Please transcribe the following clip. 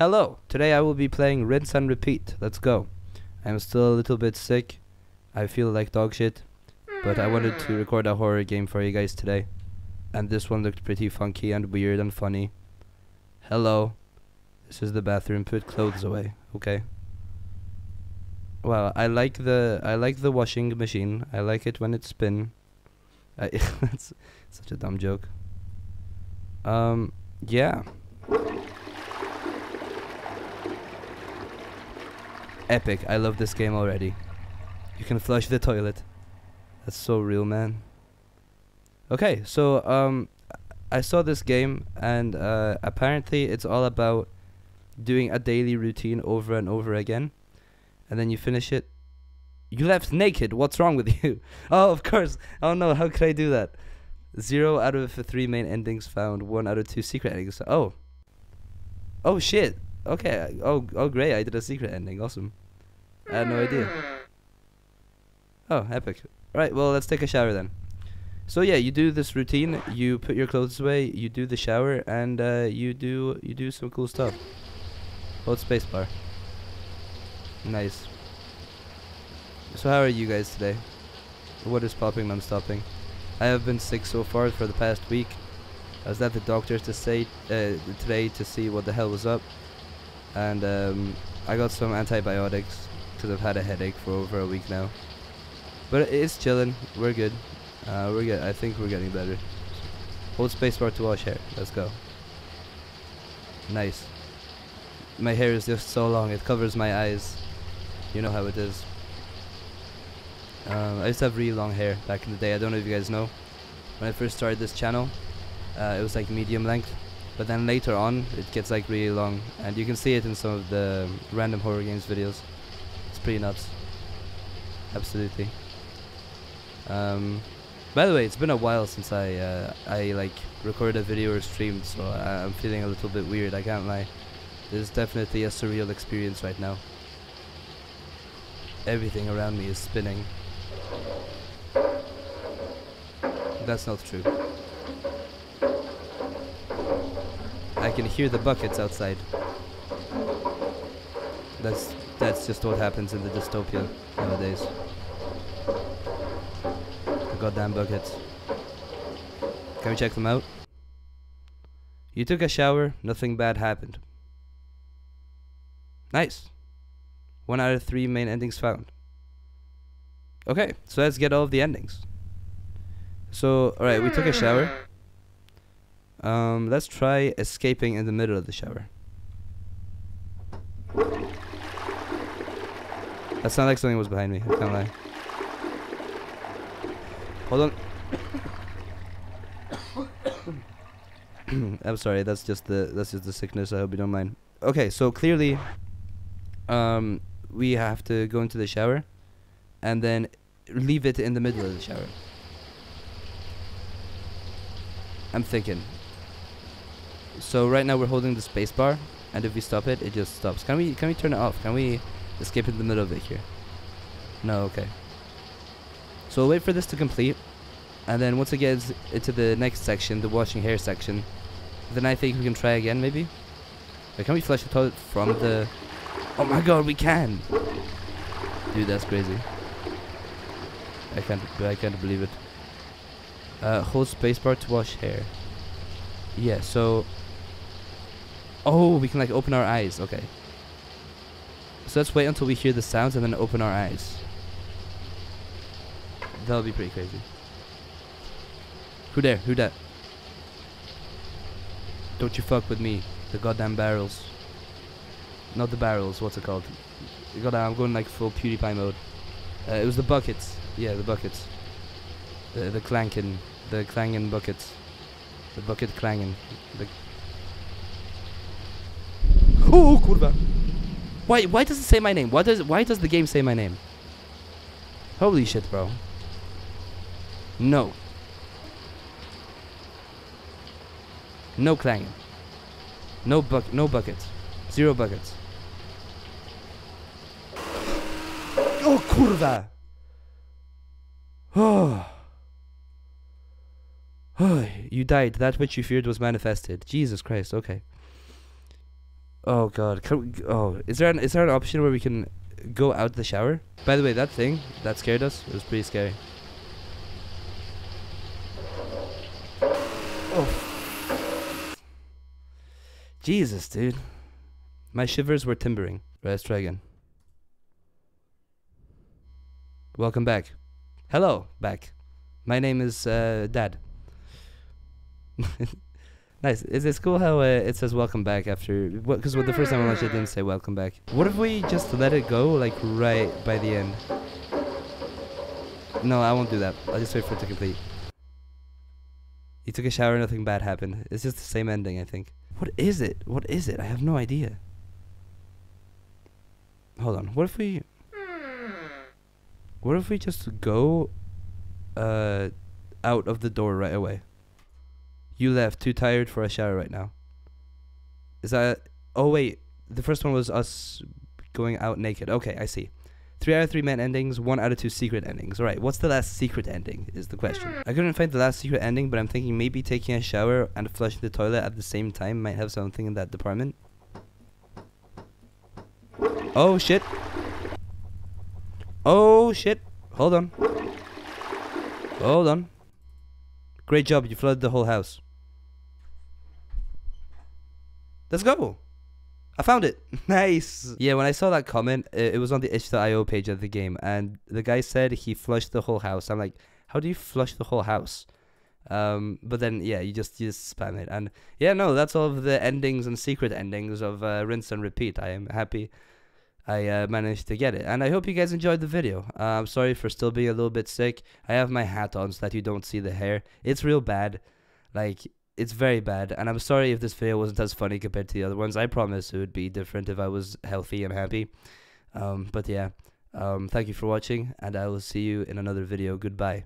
Hello, today I will be playing Rinse and Repeat. Let's go. I'm still a little bit sick. I feel like dog shit. But I wanted to record a horror game for you guys today. And this one looked pretty funky and weird and funny. Hello. This is the bathroom. Put clothes away. Okay. Well, I like the I like the washing machine. I like it when it spin. I that's such a dumb joke. Um, yeah. Epic. I love this game already. You can flush the toilet. That's so real, man. Okay, so um I saw this game and uh apparently it's all about doing a daily routine over and over again and then you finish it. You left naked. What's wrong with you? oh, of course. Oh no, how could I do that? Zero out of three main endings found. One out of two secret endings. Oh. Oh shit. Okay. Oh oh great. I did a secret ending. Awesome. I had no idea. Oh, epic. Right. Well, let's take a shower then. So yeah, you do this routine. You put your clothes away. You do the shower, and uh, you do you do some cool stuff. Hold spacebar. Nice. So how are you guys today? What is popping non-stopping? I have been sick so far for the past week. I was at the doctor's to say uh, today to see what the hell was up, and um, I got some antibiotics because I've had a headache for over a week now. But it's chilling. We're good. Uh, we're good. I think we're getting better. Hold spacebar to wash hair. Let's go. Nice. My hair is just so long. It covers my eyes. You know how it is. Um, I used to have really long hair back in the day. I don't know if you guys know. When I first started this channel, uh, it was like medium length. But then later on, it gets like really long. And you can see it in some of the random horror games videos. It's pretty nuts. Absolutely. Um, by the way, it's been a while since I uh, I like recorded a video or streamed, so I, I'm feeling a little bit weird. I can't lie. This is definitely a surreal experience right now. Everything around me is spinning. That's not true. I can hear the buckets outside. That's that's just what happens in the dystopia nowadays. The goddamn buckets. Can we check them out? You took a shower, nothing bad happened. Nice. One out of three main endings found. Okay, so let's get all of the endings. So, alright, we took a shower. Um, let's try escaping in the middle of the shower. That sounded like something was behind me, I can't lie. Hold on. I'm sorry, that's just the that's just the sickness, I hope you don't mind. Okay, so clearly um we have to go into the shower and then leave it in the middle of the shower. I'm thinking. So right now we're holding the space bar, and if we stop it, it just stops. Can we can we turn it off? Can we escape in the middle of it here? No, okay. So we'll wait for this to complete, and then once it gets into the next section, the washing hair section, then I think we can try again maybe. Wait, can we flush the toilet from the? Oh my god, we can! Dude, that's crazy. I can't I can't believe it. Uh, hold spacebar to wash hair. Yeah, so Oh, we can like open our eyes. Okay. So let's wait until we hear the sounds and then open our eyes. That'll be pretty crazy. Who there? Who that? Don't you fuck with me. The goddamn barrels. Not the barrels, what's it called? Goddamn, I'm going like full PewDiePie mode. Uh, it was the buckets. Yeah, the buckets. The the clanking, the clanging buckets. The bucket clanging. The kurwa! Why why does it say my name? Why does why does the game say my name? Holy shit, bro. No. No clanging. No buck no buckets. Zero buckets. Oh kurwa! Oh. Oh, you died. That which you feared was manifested. Jesus Christ, okay. Oh god. Can we, oh, is there an is there an option where we can go out the shower? By the way, that thing that scared us it was pretty scary. Oh. Jesus, dude. My shivers were timbering. Right, let's try again. Welcome back. Hello, back. My name is uh, Dad. nice. Is it cool how uh, it says welcome back after? Because the first time I watched it, it didn't say welcome back. What if we just let it go, like right by the end? No, I won't do that. I'll just wait for it to complete. He took a shower, nothing bad happened. It's just the same ending, I think. What is it? What is it? I have no idea. Hold on. What if we... What if we just go uh, out of the door right away? You left, too tired for a shower right now. Is that... Oh, wait. The first one was us going out naked. Okay, I see. Three out of three main endings, one out of two secret endings. Alright, what's the last secret ending is the question. I couldn't find the last secret ending, but I'm thinking maybe taking a shower and flushing the toilet at the same time might have something in that department. Oh shit. Oh shit. Hold on. Hold on. Great job, you flooded the whole house. Let's go. I found it. nice. Yeah, when I saw that comment, it, it was on the itch.io page of the game, and the guy said he flushed the whole house. I'm like, how do you flush the whole house? Um, but then yeah, you just you just spam it, and yeah, no, that's all of the endings and secret endings of uh, rinse and repeat. I am happy I uh, managed to get it, and I hope you guys enjoyed the video. Uh, I'm sorry for still being a little bit sick. I have my hat on so that you don't see the hair. It's real bad, like it's very bad, and I'm sorry if this video wasn't as funny compared to the other ones. I promise it would be different if I was healthy and happy. Um, but yeah, um, thank you for watching, and I will see you in another video. Goodbye.